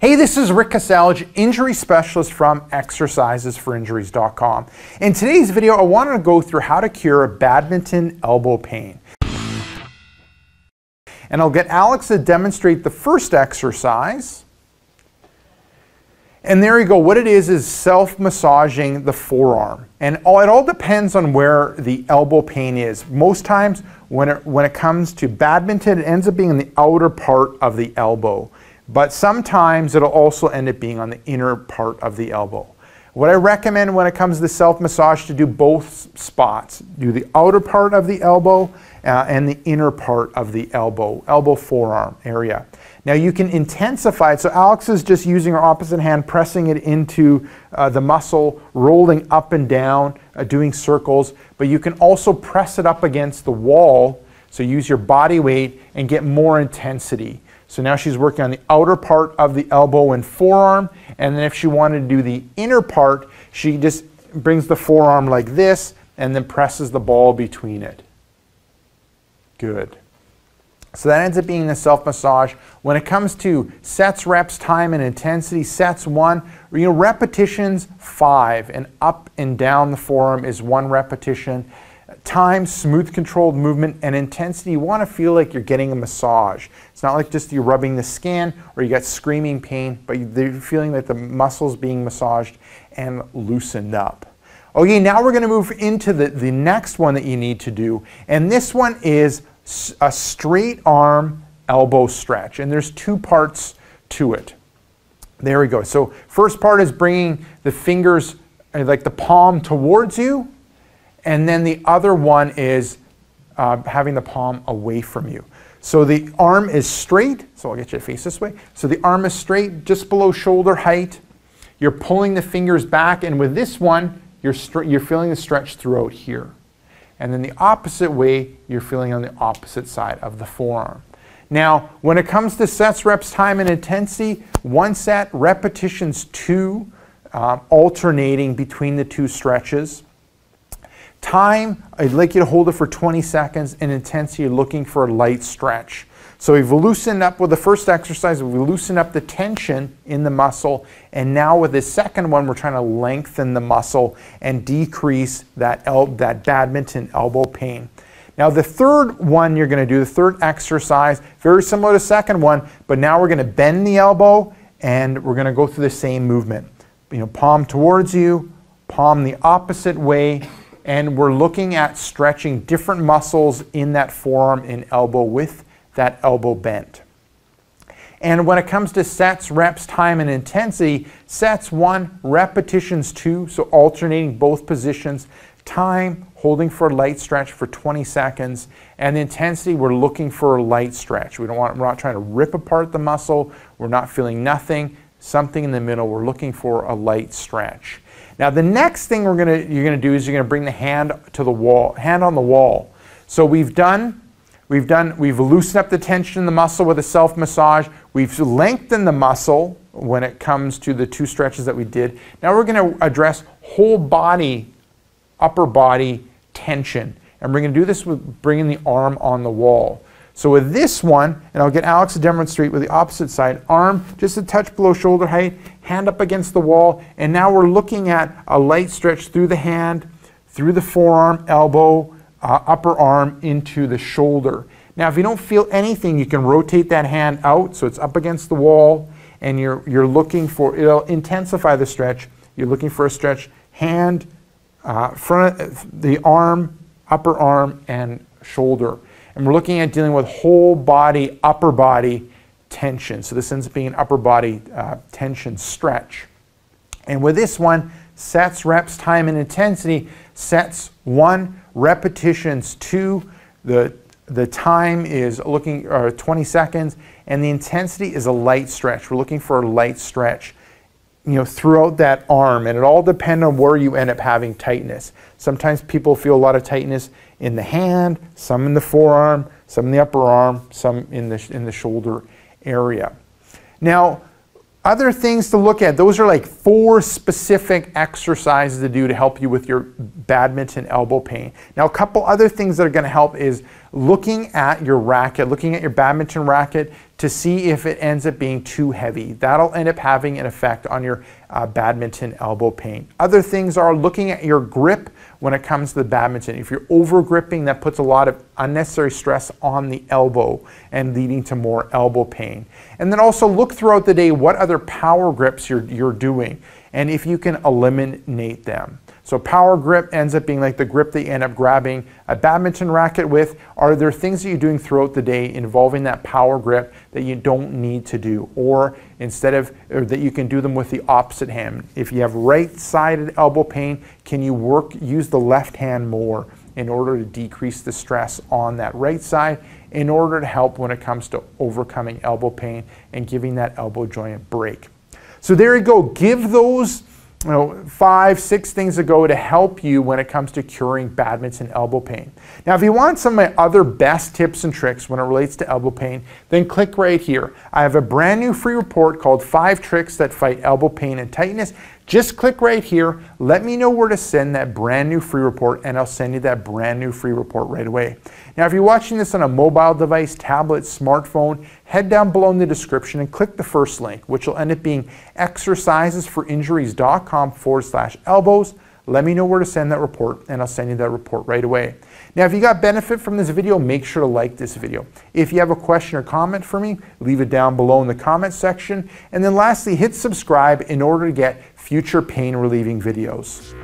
Hey, this is Rick Kaselj, injury specialist from exercisesforinjuries.com. In today's video, I wanted to go through how to cure a badminton elbow pain. And I'll get Alex to demonstrate the first exercise. And there you go. What it is is self-massaging the forearm. And it all depends on where the elbow pain is. Most times when it, when it comes to badminton, it ends up being in the outer part of the elbow but sometimes it'll also end up being on the inner part of the elbow. What I recommend when it comes to self-massage to do both spots. Do the outer part of the elbow uh, and the inner part of the elbow, elbow forearm area. Now you can intensify it. So Alex is just using her opposite hand, pressing it into uh, the muscle, rolling up and down, uh, doing circles. But you can also press it up against the wall. So use your body weight and get more intensity. So now she's working on the outer part of the elbow and forearm. And then if she wanted to do the inner part, she just brings the forearm like this and then presses the ball between it. Good. So that ends up being the self-massage. When it comes to sets, reps, time, and intensity, sets one, you know, repetitions five, and up and down the forearm is one repetition time, smooth controlled movement, and intensity, you want to feel like you're getting a massage. It's not like just you're rubbing the skin or you got screaming pain, but you're feeling that the muscles being massaged and loosened up. Okay, now we're going to move into the, the next one that you need to do. And this one is a straight arm elbow stretch. And there's two parts to it. There we go. So first part is bringing the fingers, uh, like the palm towards you. And then the other one is uh, having the palm away from you. So the arm is straight, so I'll get you to face this way. So the arm is straight, just below shoulder height. You're pulling the fingers back, and with this one, you're, you're feeling the stretch throughout here. And then the opposite way, you're feeling on the opposite side of the forearm. Now, when it comes to sets, reps, time, and intensity, one set, repetitions two, uh, alternating between the two stretches. Time, I'd like you to hold it for 20 seconds, and intensity, you're looking for a light stretch. So we've loosened up with the first exercise, We've loosened up the tension in the muscle, and now with the second one, we're trying to lengthen the muscle and decrease that, that badminton elbow pain. Now the third one you're going to do, the third exercise, very similar to second one, but now we're going to bend the elbow and we're going to go through the same movement. You know, palm towards you, palm the opposite way, and we're looking at stretching different muscles in that forearm and elbow with that elbow bent. And when it comes to sets, reps, time, and intensity, sets one, repetitions two, so alternating both positions, time, holding for a light stretch for 20 seconds, and the intensity, we're looking for a light stretch. We don't want, we're not trying to rip apart the muscle, we're not feeling nothing, something in the middle, we're looking for a light stretch. Now the next thing we're gonna, you're gonna do is you're gonna bring the hand to the wall, hand on the wall. So we've done, we've done, we've loosened up the tension in the muscle with a self massage. We've lengthened the muscle when it comes to the two stretches that we did. Now we're gonna address whole body, upper body tension. And we're gonna do this with bringing the arm on the wall. So with this one, and I'll get Alex to demonstrate with the opposite side, arm just a touch below shoulder height, hand up against the wall, and now we're looking at a light stretch through the hand, through the forearm, elbow, uh, upper arm into the shoulder. Now if you don't feel anything, you can rotate that hand out so it's up against the wall and you're, you're looking for, it'll intensify the stretch. You're looking for a stretch, hand, uh, front, the arm, upper arm, and shoulder. And we're looking at dealing with whole body, upper body tension. So this ends up being an upper body uh, tension stretch. And with this one, sets, reps, time, and intensity, sets one, repetitions two, the, the time is looking uh, 20 seconds, and the intensity is a light stretch. We're looking for a light stretch you know, throughout that arm, and it all depends on where you end up having tightness. Sometimes people feel a lot of tightness in the hand, some in the forearm, some in the upper arm, some in the, in the shoulder area. Now, other things to look at, those are like four specific exercises to do to help you with your badminton elbow pain. Now, a couple other things that are going to help is looking at your racket, looking at your badminton racket, to see if it ends up being too heavy. That'll end up having an effect on your uh, badminton elbow pain. Other things are looking at your grip when it comes to the badminton. If you're over gripping, that puts a lot of unnecessary stress on the elbow and leading to more elbow pain. And then also look throughout the day what other power grips you're, you're doing and if you can eliminate them. So power grip ends up being like the grip that you end up grabbing a badminton racket with. Are there things that you're doing throughout the day involving that power grip that you don't need to do? Or instead of, or that you can do them with the opposite hand. If you have right-sided elbow pain, can you work, use the left hand more in order to decrease the stress on that right side in order to help when it comes to overcoming elbow pain and giving that elbow joint a break. So there you go. Give those you know, five, six things to go to help you when it comes to curing badminton elbow pain. Now, if you want some of my other best tips and tricks when it relates to elbow pain, then click right here. I have a brand new free report called Five Tricks That Fight Elbow Pain and Tightness. Just click right here. Let me know where to send that brand new free report, and I'll send you that brand new free report right away. Now, if you're watching this on a mobile device, tablet, smartphone, head down below in the description and click the first link, which will end up being exercisesforinjuries.com forward slash elbows. Let me know where to send that report, and I'll send you that report right away. Now, if you got benefit from this video, make sure to like this video. If you have a question or comment for me, leave it down below in the comment section. And then lastly, hit subscribe in order to get future pain relieving videos.